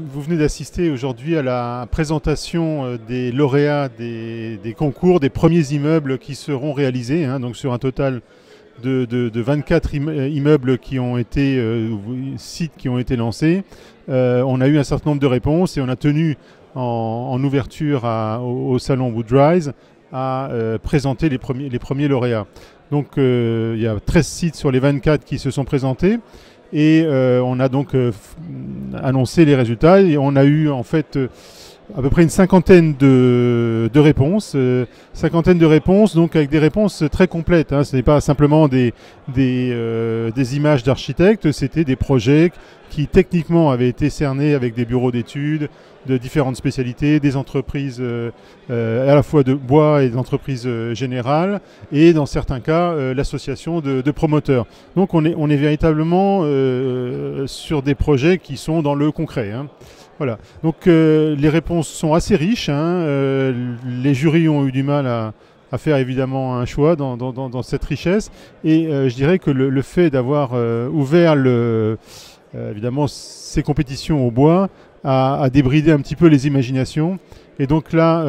Vous venez d'assister aujourd'hui à la présentation euh, des lauréats des, concours, des premiers immeubles qui seront réalisés, hein, donc sur un total de, 24 euh, immeubles qui ont été, euh, sites qui ont été lancés. on a eu un certain nombre de réponses et on a tenu en, ouverture au, salon Woodrise à présenter les premiers, les premiers lauréats. Donc il y a 13 sites sur les 24 qui se sont présentés. Et euh, on a donc euh, annoncé les résultats et on a eu en fait euh, à peu près une cinquantaine de, réponses, cinquantaine de réponses, donc avec des réponses très complètes. Hein. Ce n'est pas simplement des, des, des images d'architectes, c'était des projets qui techniquement avaient été cernés avec des bureaux d'études de différentes spécialités, des entreprises à la fois de bois et des entreprises générales, et dans certains cas l'association de, promoteurs. Donc on est, on est véritablement sur des projets qui sont dans le concret. Hein. Voilà. Donc euh, les réponses sont assez riches. Hein. Euh, les jurys ont eu du mal à, faire évidemment un choix dans, cette richesse. Et euh, je dirais que le, fait d'avoir ouvert le, évidemment ces compétitions au bois a, a, débridé un petit peu les imaginations. Et donc là,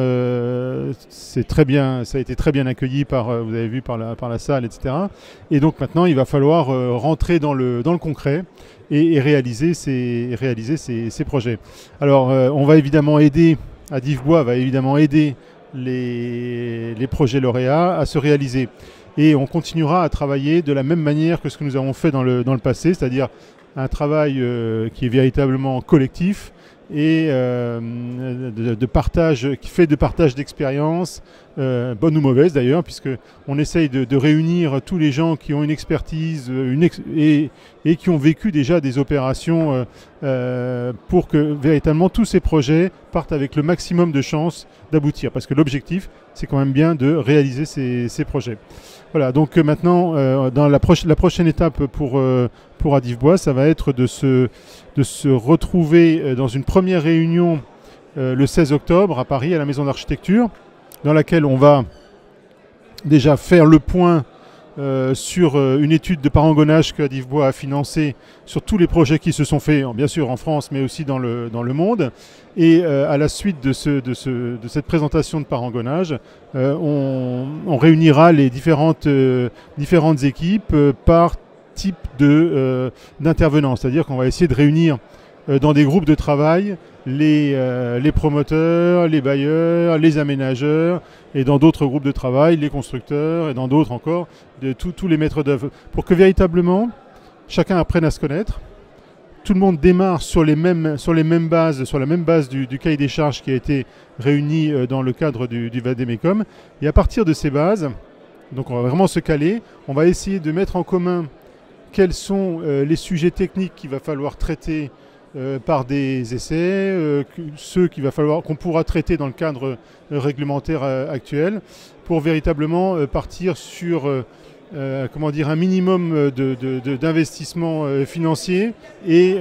c'est très bien, ça a été très bien accueilli par, vous avez vu par la, par la salle, etc. Et donc maintenant, il va falloir rentrer dans le, dans le concret et, réaliser, ces, réaliser ces, projets. Alors, euh, on va évidemment aider, Adivebois va évidemment aider les, les projets lauréats à se réaliser. Et on continuera à travailler de la même manière que ce que nous avons fait dans le, dans le passé, c'est-à-dire un travail euh, qui est véritablement collectif, et euh, de, partage, qui fait de partage d'expérience, euh, bonne ou mauvaise d'ailleurs, puisque on essaye de, réunir tous les gens qui ont une expertise une et, qui ont vécu déjà des opérations euh, pour que véritablement tous ces projets partent avec le maximum de chances d'aboutir. Parce que l'objectif, c'est quand même bien de réaliser ces, projets. Voilà, donc maintenant, dans la, la, prochaine étape pour, pour Adivbois, ça va être de se, de se retrouver dans une première réunion le 16 octobre à Paris, à la Maison d'Architecture dans laquelle on va déjà faire le point euh, sur euh, une étude de parangonnage que Adivbois a financée sur tous les projets qui se sont faits, bien sûr en France, mais aussi dans le, monde. Et euh, à la suite de, ce, de, ce, de, cette présentation de parangonnage, on, réunira les différentes, différentes équipes par type d'intervenants. C'est-à-dire qu'on va essayer de réunir dans des groupes de travail les, euh, les, promoteurs, les bailleurs, les aménageurs, et dans d'autres groupes de travail, les constructeurs, et dans d'autres encore, de tous les maîtres d'œuvre, pour que véritablement chacun apprenne à se connaître. Tout le monde démarre sur les mêmes, sur les mêmes bases, sur la même base du, cahier des charges qui a été réuni euh, dans le cadre du, du Vademecum. Et à partir de ces bases, donc on va vraiment se caler, on va essayer de mettre en commun quels sont euh, les sujets techniques qu'il va falloir traiter euh, par des essais, euh, ceux qu'il va falloir qu'on pourra traiter dans le cadre euh, réglementaire actuel, pour véritablement partir sur comment dire, un minimum d'investissement de, financier et,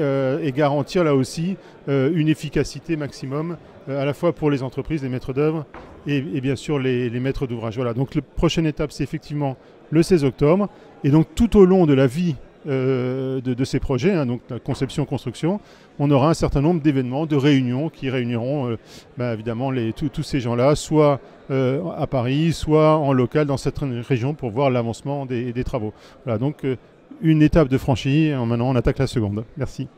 garantir là aussi une efficacité maximum à la fois pour les entreprises, les maîtres d'œuvre et, bien sûr les, les maîtres d'ouvrage. Voilà, donc la prochaine étape c'est effectivement le 16 octobre et donc tout au long de la vie euh, de, ces projets, hein, donc conception-construction, on aura un certain nombre d'événements, de réunions qui réuniront euh, bah, évidemment tous ces gens-là, soit euh, à Paris, soit en local dans cette région pour voir l'avancement des, des, travaux. Voilà, donc une étape de franchie, maintenant on attaque la seconde. Merci.